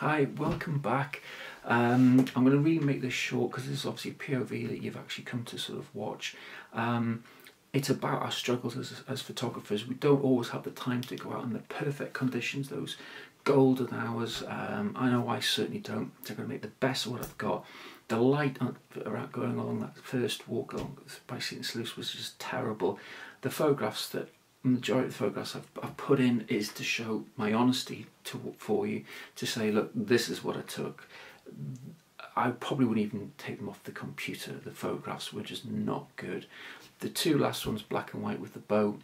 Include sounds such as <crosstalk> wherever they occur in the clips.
Hi, welcome back. Um, I'm going to really make this short because this is obviously POV that you've actually come to sort of watch. Um, it's about our struggles as, as photographers. We don't always have the time to go out in the perfect conditions, those golden hours. Um, I know I certainly don't. I'm going to make the best of what I've got. The light going along that first walk along by Seaton Sluice was just terrible. The photographs that majority of the photographs I've, I've, put in is to show my honesty to for you to say look this is what I took. I probably wouldn't even take them off the computer the photographs were just not good. The two last ones black and white with the boat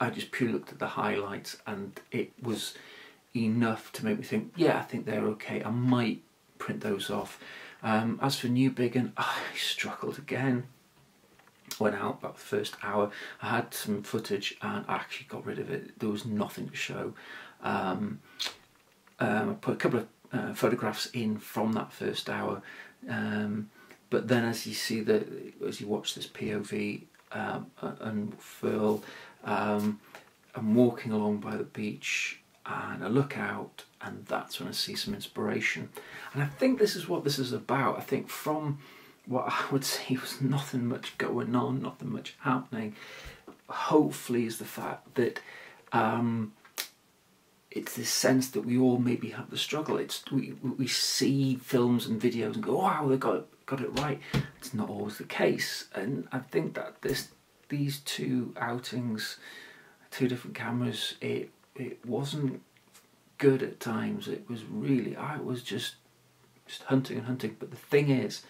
I just purely looked at the highlights and it was enough to make me think yeah I think they're okay. I might print those off. Um, as for Newbiggin <sighs> I struggled again went out about the first hour. I had some footage and I actually got rid of it. There was nothing to show. Um, um, I put a couple of uh, photographs in from that first hour, um, but then as you see the as you watch this POV um, unfurl, um, I'm walking along by the beach and I look out and that's when I see some inspiration. And I think this is what this is about. I think from what I would <laughs> say was nothing much going on, nothing much happening, hopefully is the fact that um, it's this sense that we all maybe have the struggle. It's we we see films and videos and go, wow, they got it, got it right. It's not always the case, and I think that this these two outings, two different cameras, it it wasn't good at times. It was really I was just just hunting and hunting. But the thing is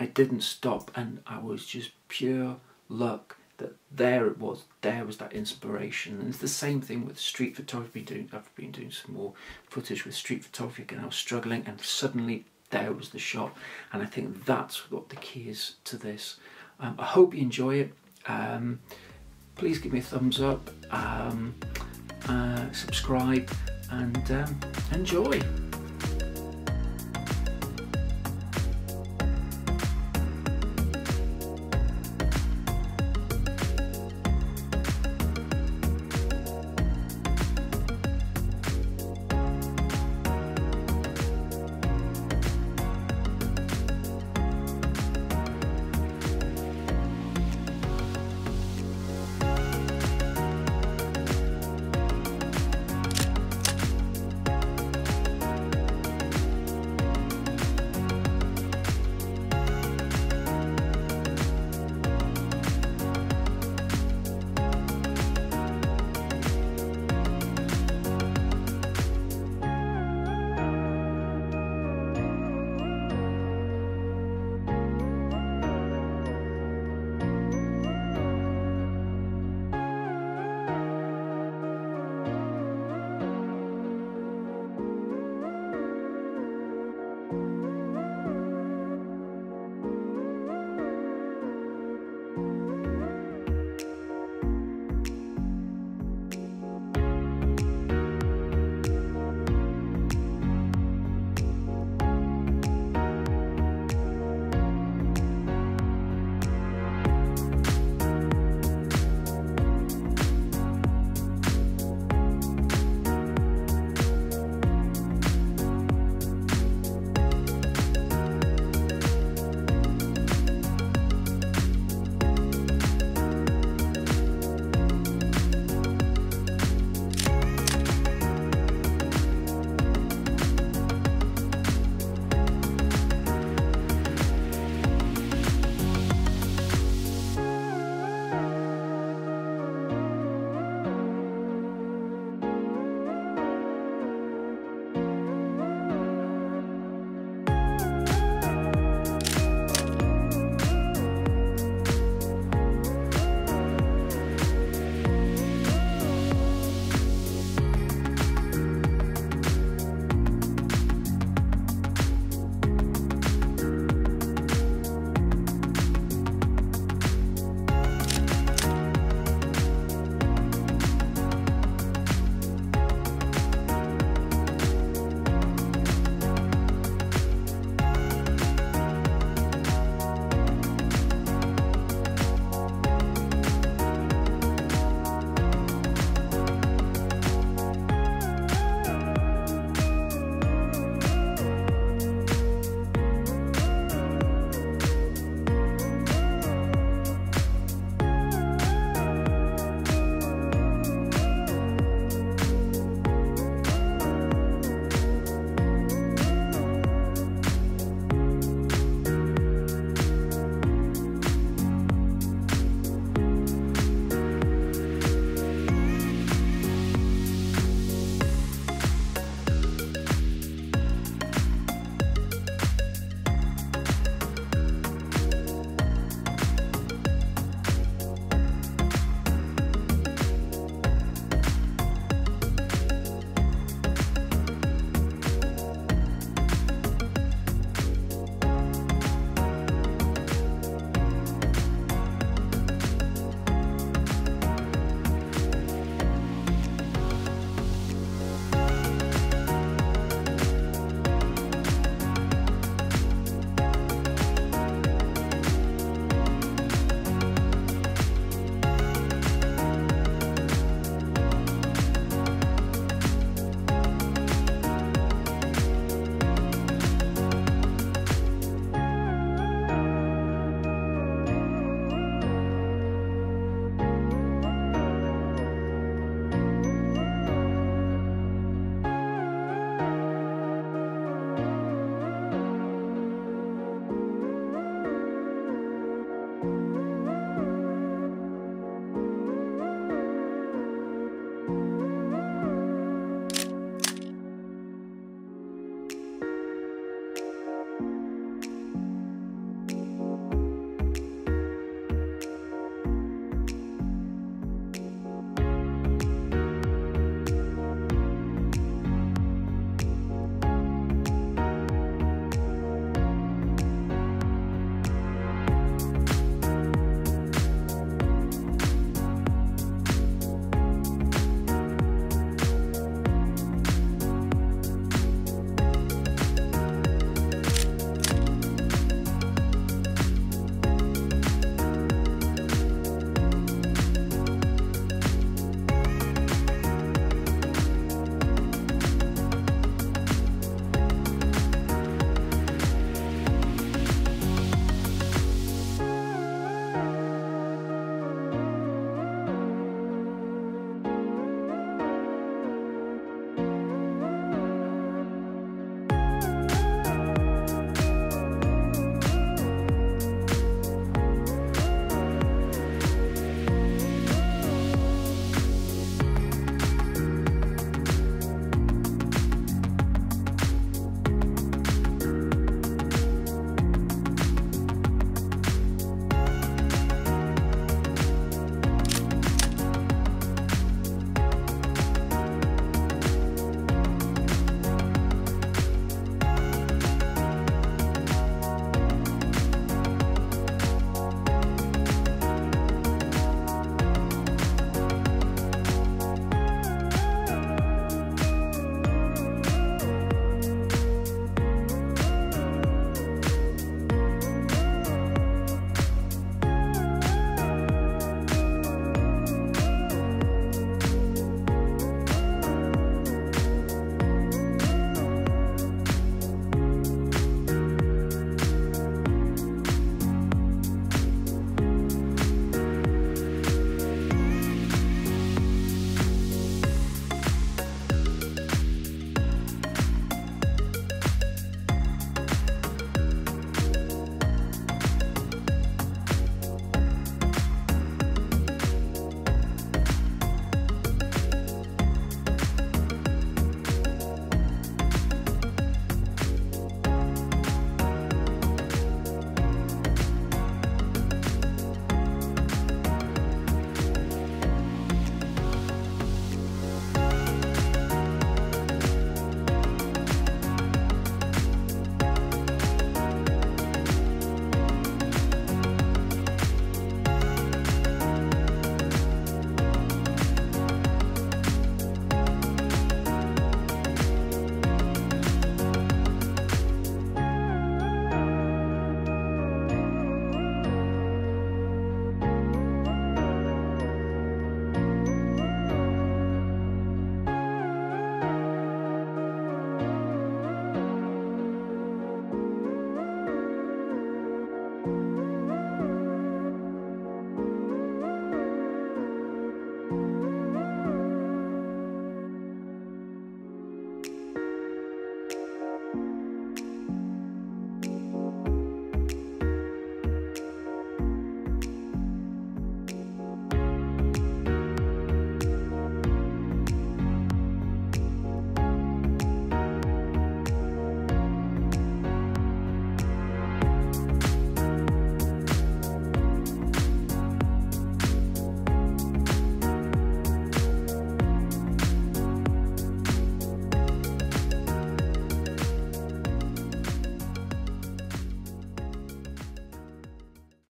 I didn't stop and I was just pure luck that there it was, there was that inspiration. And it's the same thing with street photography. Doing, I've been doing some more footage with street photography and I was struggling and suddenly there was the shot. And I think that's what the key is to this. Um, I hope you enjoy it. Um, please give me a thumbs up, um, uh, subscribe and um, enjoy.